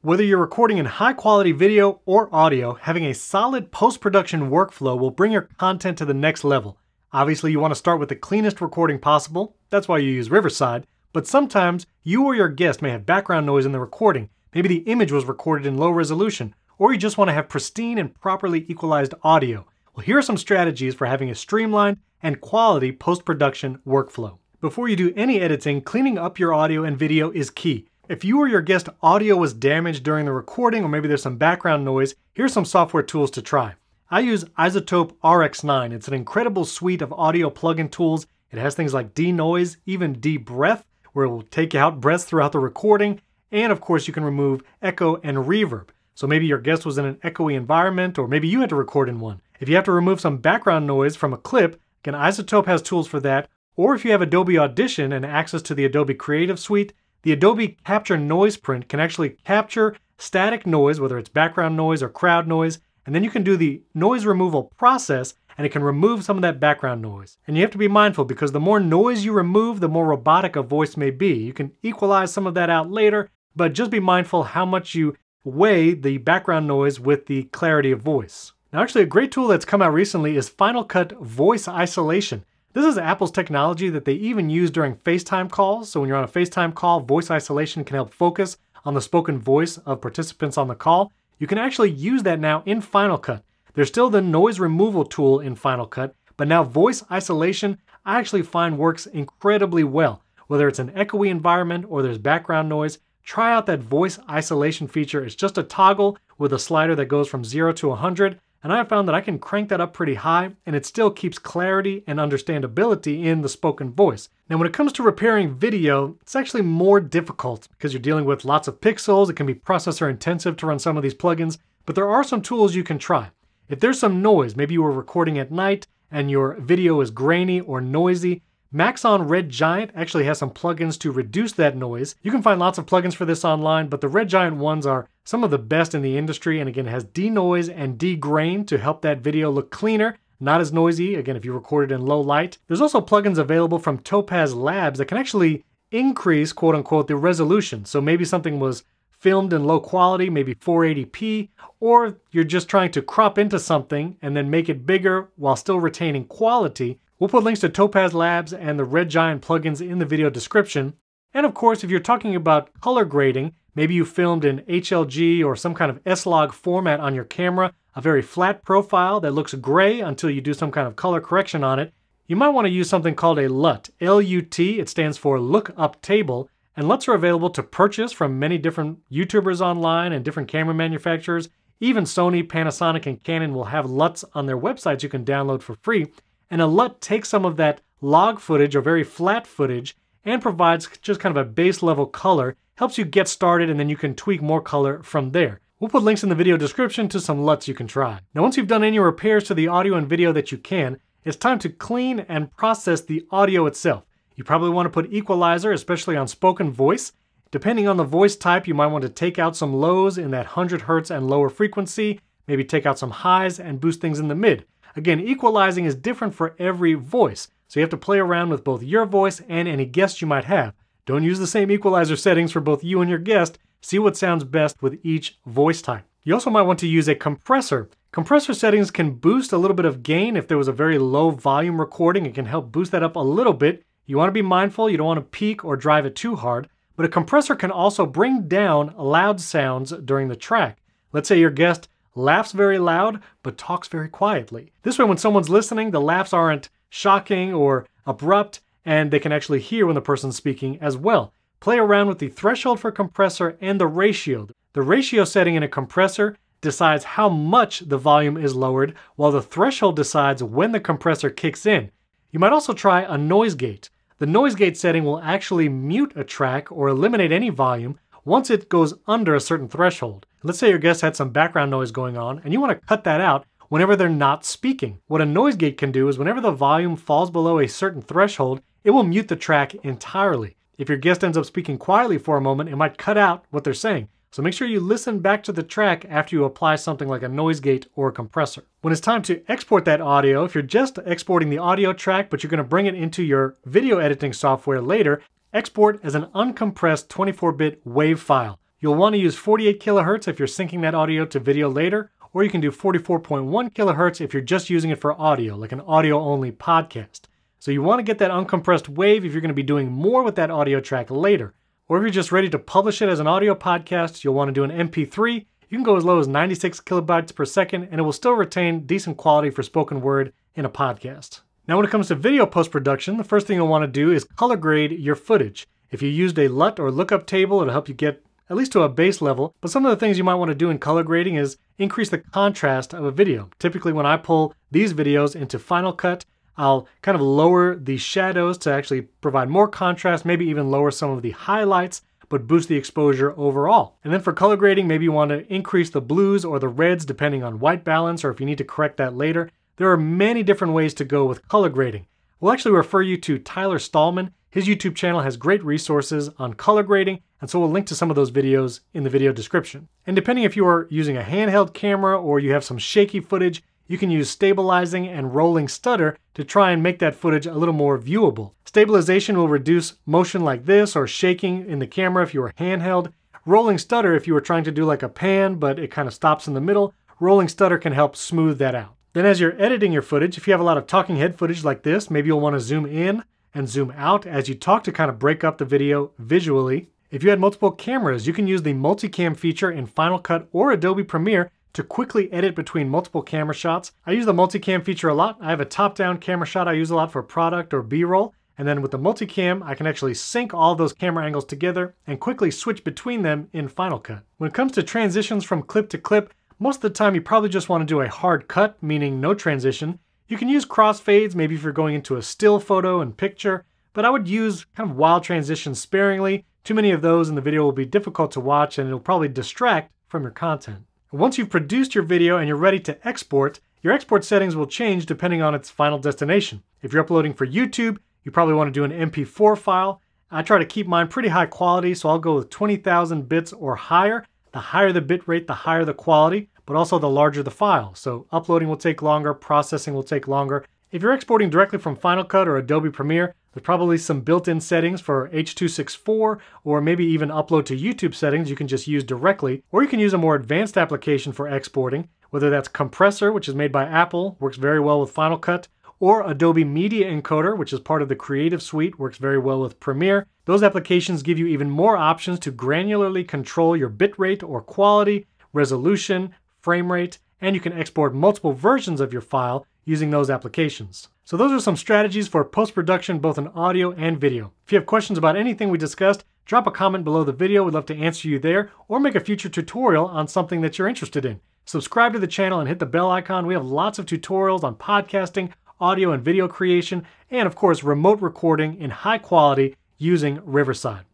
Whether you're recording in high quality video or audio, having a solid post production workflow will bring your content to the next level. Obviously, you want to start with the cleanest recording possible, that's why you use Riverside, but sometimes you or your guest may have background noise in the recording. Maybe the image was recorded in low resolution, or you just want to have pristine and properly equalized audio. Well, here are some strategies for having a streamlined and quality post production workflow. Before you do any editing, cleaning up your audio and video is key. If you or your guest audio was damaged during the recording, or maybe there's some background noise, here's some software tools to try. I use iZotope RX9. It's an incredible suite of audio plugin tools. It has things like denoise, even debreath, where it will take out breaths throughout the recording, and of course you can remove echo and reverb. So maybe your guest was in an echoey environment, or maybe you had to record in one. If you have to remove some background noise from a clip, again, iZotope has tools for that, or if you have Adobe Audition and access to the Adobe Creative Suite, the Adobe Capture Noise Print can actually capture static noise, whether it's background noise or crowd noise, and then you can do the noise removal process and it can remove some of that background noise. And you have to be mindful because the more noise you remove, the more robotic a voice may be. You can equalize some of that out later, but just be mindful how much you weigh the background noise with the clarity of voice. Now actually a great tool that's come out recently is Final Cut Voice Isolation. This is Apple's technology that they even use during FaceTime calls. So when you're on a FaceTime call, voice isolation can help focus on the spoken voice of participants on the call. You can actually use that now in Final Cut. There's still the noise removal tool in Final Cut, but now voice isolation I actually find works incredibly well. Whether it's an echoey environment or there's background noise, try out that voice isolation feature. It's just a toggle with a slider that goes from 0 to 100 and I have found that I can crank that up pretty high and it still keeps clarity and understandability in the spoken voice. Now when it comes to repairing video, it's actually more difficult because you're dealing with lots of pixels, it can be processor intensive to run some of these plugins, but there are some tools you can try. If there's some noise, maybe you were recording at night and your video is grainy or noisy, Maxon Red Giant actually has some plugins to reduce that noise. You can find lots of plugins for this online, but the Red Giant ones are some of the best in the industry, and again, has denoise and degrain to help that video look cleaner, not as noisy, again, if you record it in low light. There's also plugins available from Topaz Labs that can actually increase, quote unquote, the resolution. So maybe something was filmed in low quality, maybe 480p, or you're just trying to crop into something and then make it bigger while still retaining quality. We'll put links to Topaz Labs and the Red Giant plugins in the video description. And of course, if you're talking about color grading, maybe you filmed in HLG or some kind of S-Log format on your camera, a very flat profile that looks gray until you do some kind of color correction on it, you might want to use something called a LUT. L-U-T, it stands for Lookup Table, and LUTs are available to purchase from many different YouTubers online and different camera manufacturers. Even Sony, Panasonic, and Canon will have LUTs on their websites you can download for free. And a LUT takes some of that log footage or very flat footage and provides just kind of a base level color, helps you get started, and then you can tweak more color from there. We'll put links in the video description to some LUTs you can try. Now once you've done any repairs to the audio and video that you can, it's time to clean and process the audio itself. You probably want to put equalizer, especially on spoken voice. Depending on the voice type, you might want to take out some lows in that 100 hertz and lower frequency, maybe take out some highs and boost things in the mid. Again, equalizing is different for every voice, so you have to play around with both your voice and any guest you might have. Don't use the same equalizer settings for both you and your guest. See what sounds best with each voice type. You also might want to use a compressor. Compressor settings can boost a little bit of gain if there was a very low volume recording. It can help boost that up a little bit. You want to be mindful, you don't want to peak or drive it too hard, but a compressor can also bring down loud sounds during the track. Let's say your guest laughs very loud, but talks very quietly. This way, when someone's listening, the laughs aren't shocking or abrupt, and they can actually hear when the person's speaking as well. Play around with the threshold for compressor and the ratio. The ratio setting in a compressor decides how much the volume is lowered, while the threshold decides when the compressor kicks in. You might also try a noise gate. The noise gate setting will actually mute a track or eliminate any volume once it goes under a certain threshold. Let's say your guest had some background noise going on and you want to cut that out whenever they're not speaking. What a noise gate can do is whenever the volume falls below a certain threshold, it will mute the track entirely. If your guest ends up speaking quietly for a moment, it might cut out what they're saying. So make sure you listen back to the track after you apply something like a noise gate or a compressor. When it's time to export that audio, if you're just exporting the audio track, but you're gonna bring it into your video editing software later, export as an uncompressed 24-bit WAV file. You'll want to use 48 kilohertz if you're syncing that audio to video later, or you can do 44.1 kilohertz if you're just using it for audio, like an audio only podcast. So you want to get that uncompressed wave if you're going to be doing more with that audio track later. Or if you're just ready to publish it as an audio podcast, you'll want to do an MP3. You can go as low as 96 kilobytes per second, and it will still retain decent quality for spoken word in a podcast. Now, when it comes to video post production, the first thing you'll want to do is color grade your footage. If you used a LUT or lookup table, it'll help you get at least to a base level. But some of the things you might want to do in color grading is increase the contrast of a video. Typically, when I pull these videos into Final Cut, I'll kind of lower the shadows to actually provide more contrast, maybe even lower some of the highlights, but boost the exposure overall. And then for color grading, maybe you want to increase the blues or the reds depending on white balance, or if you need to correct that later. There are many different ways to go with color grading. We'll actually refer you to Tyler Stallman. His YouTube channel has great resources on color grading, and so we'll link to some of those videos in the video description. And depending if you are using a handheld camera or you have some shaky footage, you can use stabilizing and rolling shutter to try and make that footage a little more viewable. Stabilization will reduce motion like this or shaking in the camera if you are handheld. Rolling stutter if you were trying to do like a pan but it kind of stops in the middle, rolling shutter can help smooth that out. Then as you're editing your footage, if you have a lot of talking head footage like this, maybe you'll want to zoom in and zoom out as you talk to kind of break up the video visually. If you had multiple cameras, you can use the multicam feature in Final Cut or Adobe Premiere to quickly edit between multiple camera shots. I use the multicam feature a lot. I have a top-down camera shot I use a lot for product or B-roll. And then with the multicam, I can actually sync all those camera angles together and quickly switch between them in Final Cut. When it comes to transitions from clip to clip, most of the time you probably just want to do a hard cut, meaning no transition. You can use crossfades, maybe if you're going into a still photo and picture, but I would use kind of wild transitions sparingly. Too many of those in the video will be difficult to watch and it'll probably distract from your content. Once you've produced your video and you're ready to export, your export settings will change depending on its final destination. If you're uploading for YouTube, you probably want to do an MP4 file. I try to keep mine pretty high quality, so I'll go with 20,000 bits or higher. The higher the bit rate, the higher the quality, but also the larger the file. So uploading will take longer, processing will take longer. If you're exporting directly from Final Cut or Adobe Premiere, there's probably some built-in settings for H.264 or maybe even upload to YouTube settings you can just use directly, or you can use a more advanced application for exporting, whether that's Compressor, which is made by Apple, works very well with Final Cut, or Adobe Media Encoder, which is part of the Creative Suite, works very well with Premiere. Those applications give you even more options to granularly control your bitrate or quality, resolution, frame rate, and you can export multiple versions of your file using those applications. So those are some strategies for post-production both in audio and video. If you have questions about anything we discussed, drop a comment below the video. We'd love to answer you there or make a future tutorial on something that you're interested in. Subscribe to the channel and hit the bell icon. We have lots of tutorials on podcasting, audio and video creation, and of course remote recording in high quality using Riverside.